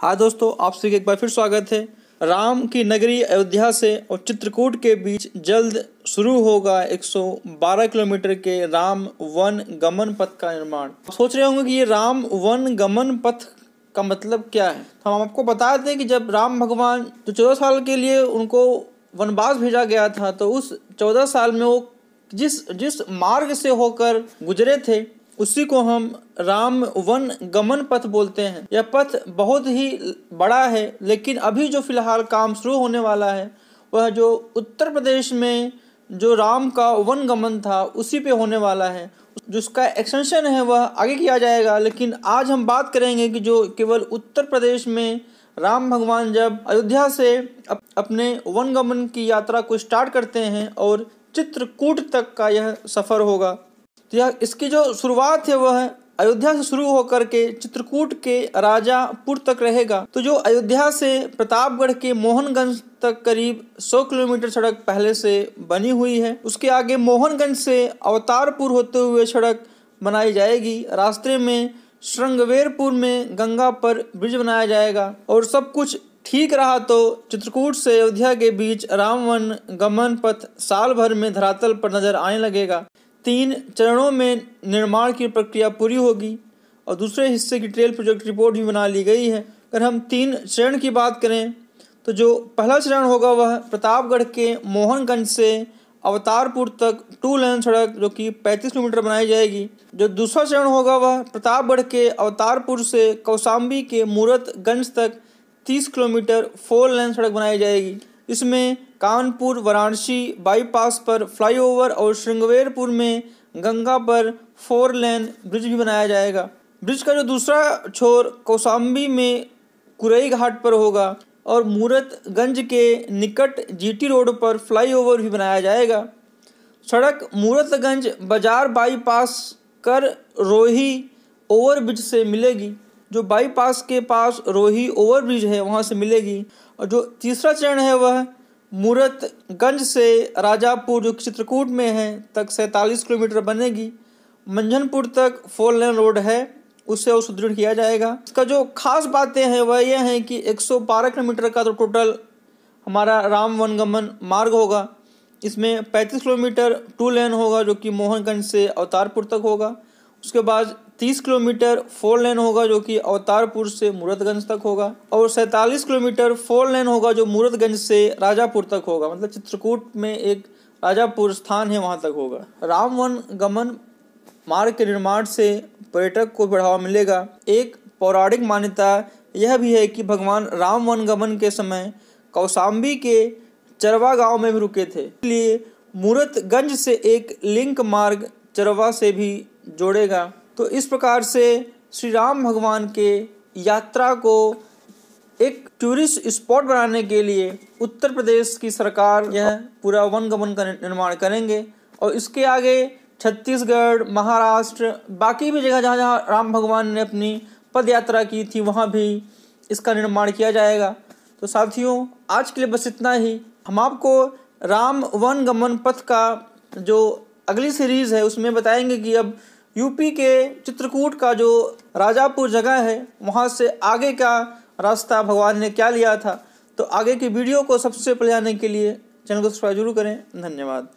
हाँ दोस्तों, आप सभी एक बार फिर स्वागत है। राम की नगरी अयोध्या से और चित्रकूट के बीच जल्द शुरू होगा 112 किलोमीटर के राम वन गमन पथ का निर्माण। सोच रहे होंगे कि ये राम वन गमन पथ का मतलब क्या है? तो हम आपको बता दें कि जब राम भगवान जो चौदह साल के लिए उनको वनवास भेजा गया था तो उस चौदह साल में वो जिस जिस मार्ग से होकर गुजरे थे उसी को हम राम वन गमन पथ बोलते हैं। यह पथ बहुत ही बड़ा है लेकिन अभी जो फ़िलहाल काम शुरू होने वाला है वह जो उत्तर प्रदेश में जो राम का वन गमन था उसी पे होने वाला है। जिसका एक्सटेंशन है वह आगे किया जाएगा लेकिन आज हम बात करेंगे कि जो केवल उत्तर प्रदेश में राम भगवान जब अयोध्या से अप, अपने वन गमन की यात्रा को स्टार्ट करते हैं और चित्रकूट तक का यह सफ़र होगा। तो यह इसकी जो शुरुआत है वह अयोध्या से शुरू होकर के चित्रकूट के राजापुर तक रहेगा। तो जो अयोध्या से प्रतापगढ़ के मोहनगंज तक करीब 100 किलोमीटर सड़क पहले से बनी हुई है, उसके आगे मोहनगंज से अवतारपुर होते हुए सड़क बनाई जाएगी। रास्ते में श्रृंगवेरपुर में गंगा पर ब्रिज बनाया जाएगा और सब कुछ ठीक रहा तो चित्रकूट से अयोध्या के बीच रामवन गमन पथ साल भर में धरातल पर नज़र आने लगेगा। तीन चरणों में निर्माण की प्रक्रिया पूरी होगी और दूसरे हिस्से की ट्रेल प्रोजेक्ट रिपोर्ट भी बना ली गई है। अगर हम तीन चरण की बात करें तो जो पहला चरण होगा वह प्रतापगढ़ के मोहनगंज से अवतारपुर तक टू लेन सड़क जो कि 35 किलोमीटर बनाई जाएगी। जो दूसरा चरण होगा वह प्रतापगढ़ के अवतारपुर से कौसाम्बी के मूरतगंज तक 30 किलोमीटर फोर लेन सड़क बनाई जाएगी। इसमें कानपुर, वाराणसी बाईपास पर फ्लाईओवर और श्रृंगवेरपुर में गंगा पर फोर लेन ब्रिज भी बनाया जाएगा। ब्रिज का जो दूसरा छोर कौसाम्बी में कुरई घाट पर होगा और मूरतगंज के निकट जीटी रोड पर फ्लाईओवर भी बनाया जाएगा। सड़क मूरतगंज बाज़ार बाईपास कर रोही ओवरब्रिज से मिलेगी। जो बाईपास के पास रोही ओवरब्रिज है, वहाँ से मिलेगी। और जो तीसरा चरण है, वह मूरतगंज से राजापुर, जो चित्रकूट में है, तक सैंतालीस किलोमीटर बनेगी। मंझनपुर तक फोर लेन रोड है, उससे और सुदृढ़ किया जाएगा। इसका जो खास बातें हैं, वह यह है कि 112 किलोमीटर का तो टोटल हमारा राम वनगमन मार्ग होगा। इसमें 35 किलोमीटर टू लेन होगा, जो कि मोहनगंज से अवतारपुर तक होगा। उसके बाद तीस किलोमीटर फोर लेन होगा जो कि अवतारपुर से मूरतगंज तक होगा और सैतालीस किलोमीटर फोर लेन होगा जो मूरतगंज से राजापुर तक होगा। मतलब चित्रकूट में एक राजापुर स्थान है, वहाँ तक होगा। राम वन गमन मार्ग के निर्माण से पर्यटक को बढ़ावा मिलेगा। एक पौराणिक मान्यता यह भी है कि भगवान राम वन गमन के समय कौसाम्बी के चरवा गाँव में भी रुके थे। इसलिए मूरतगंज से एक लिंक मार्ग चरवा से भी जोड़ेगा। तो इस प्रकार से श्री राम भगवान के यात्रा को एक टूरिस्ट स्पॉट बनाने के लिए उत्तर प्रदेश की सरकार यह पूरा वन गमन का निर्माण करेंगे और इसके आगे छत्तीसगढ़, महाराष्ट्र, बाकी भी जगह जहाँ जहाँ राम भगवान ने अपनी पद यात्रा की थी, वहाँ भी इसका निर्माण किया जाएगा। तो साथियों, आज के लिए बस इतना ही। हम आपको राम वन गमन पथ का जो अगली सीरीज़ है, उसमें बताएँगे कि अब यूपी के चित्रकूट का जो राजापुर जगह है, वहाँ से आगे का रास्ता भगवान ने क्या लिया था? तो आगे की वीडियो को सबसे पहले आने के लिए चैनल को सब्सक्राइब ज़रूर करें। धन्यवाद।